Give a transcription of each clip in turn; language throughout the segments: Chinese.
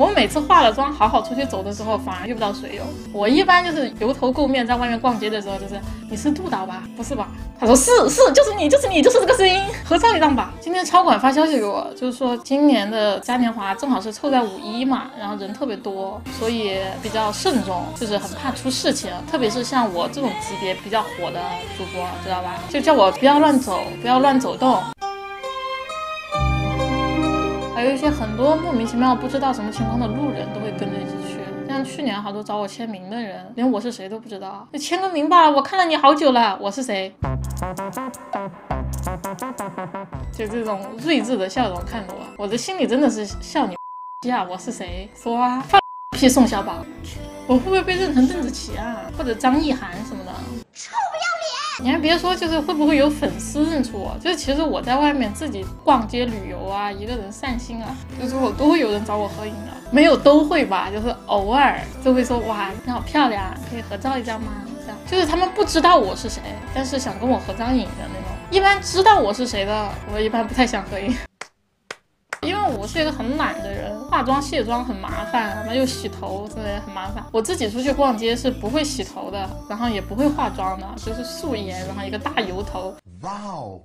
我每次化了妆，好好出去走的时候，反而遇不到水友。我一般就是油头垢面，在外面逛街的时候，就是你是杜导吧？不是吧？他说是是，就是你，就是你，就是这个声音，合照一张吧。今天超管发消息给我，就是说今年的嘉年华正好是凑在五一嘛，然后人特别多，所以比较慎重，就是很怕出事情。特别是像我这种级别比较火的主播，知道吧？就叫我不要乱走，不要乱走动。还有一些很多莫名其妙不知道什么情况的路人都会跟着一起去，像去年好多找我签名的人，连我是谁都不知道，你签个名吧，我看了你好久了，我是谁？就这种睿智的笑容看着我，我的心里真的是笑你呀，我是谁？说啊，放屁宋小宝，我会不会被认成邓紫棋啊，或者张意涵什么的？臭！你还别说，就是会不会有粉丝认出我？就是其实我在外面自己逛街旅游啊，一个人散心啊，就是我都会有人找我合影的，没有都会吧，就是偶尔就会说哇你好漂亮，可以合照一张吗？这样就是他们不知道我是谁，但是想跟我合张影的那种。一般知道我是谁的，我一般不太想合影。因为我是一个很懒的人，化妆卸妆很麻烦，然后又洗头，真的很麻烦。我自己出去逛街是不会洗头的，然后也不会化妆的，就是素颜，然后一个大油头。哇哦！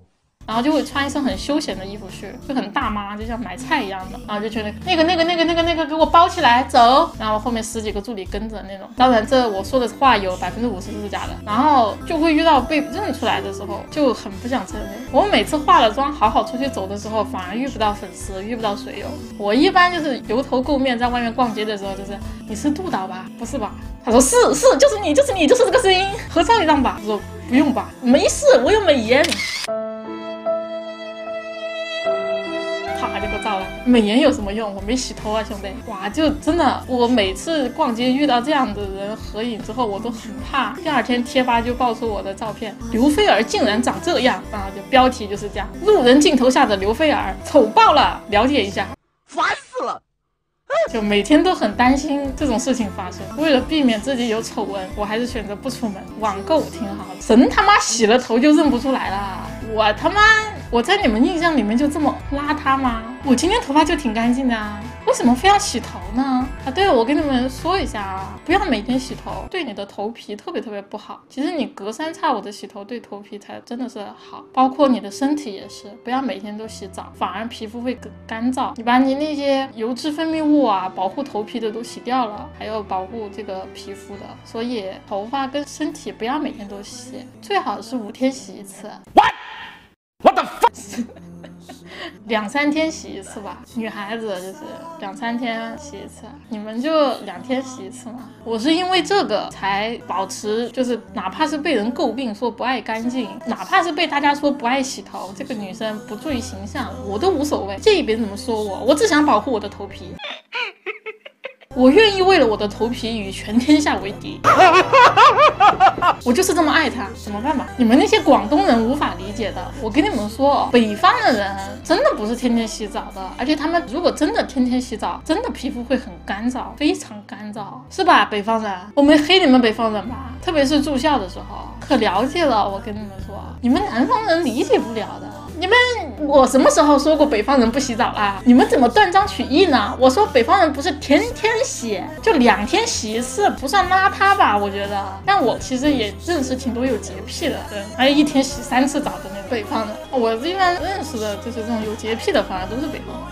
然后就会穿一身很休闲的衣服去，就很大妈，就像买菜一样的。然后就觉得那个那个那个那个那个给我包起来走。然后后面十几个助理跟着那种。当然这我说的话有百分之五十是假的。然后就会遇到被认出来的时候，就很不想承认。我每次化了妆，好好出去走的时候，反而遇不到粉丝，遇不到水友。我一般就是油头垢面，在外面逛街的时候，就是你是杜导吧？不是吧？他说是是，就是你，就是你，就是这个声音，合照一张吧。我说不用吧，没事，我有美颜。照了，美颜有什么用？我没洗头啊，兄弟！哇，就真的，我每次逛街遇到这样的人合影之后，我都很怕。第二天贴吧就爆出我的照片，刘菲儿竟然长这样啊！就标题就是这样，路人镜头下的刘菲儿丑爆了，了解一下，烦死了！就每天都很担心这种事情发生，为了避免自己有丑闻，我还是选择不出门，网购挺好的。神他妈洗了头就认不出来了，我他妈！我在你们印象里面就这么邋遢吗？我今天头发就挺干净的啊，为什么非要洗头呢？啊，对了，我跟你们说一下啊，不要每天洗头，对你的头皮特别特别不好。其实你隔三差五的洗头对头皮才真的是好，包括你的身体也是，不要每天都洗澡，反而皮肤会更干燥。你把你那些油脂分泌物啊，保护头皮的都洗掉了，还要保护这个皮肤的。所以头发跟身体不要每天都洗，最好是五天洗一次。两三天洗一次吧，女孩子就是两三天洗一次，你们就两天洗一次嘛。我是因为这个才保持，就是哪怕是被人诟病说不爱干净，哪怕是被大家说不爱洗头，这个女生不注意形象，我都无所谓，介意别人怎么说我，我只想保护我的头皮。我愿意为了我的头皮与全天下为敌，我就是这么爱他，怎么办吧？你们那些广东人无法理解的，我跟你们说，北方的人真的不是天天洗澡的，而且他们如果真的天天洗澡，真的皮肤会很干燥，非常干燥，是吧？北方人，我没黑你们北方人吧？特别是住校的时候，可了解了，我跟你们说，你们南方人理解不了的。你们，我什么时候说过北方人不洗澡啦？你们怎么断章取义呢？我说北方人不是天天洗，就两天洗一次，不算邋遢吧？我觉得，但我其实也认识挺多有洁癖的人，还有一天洗三次澡的那北方人。我一般认识的就是这种有洁癖的，反而都是北方人。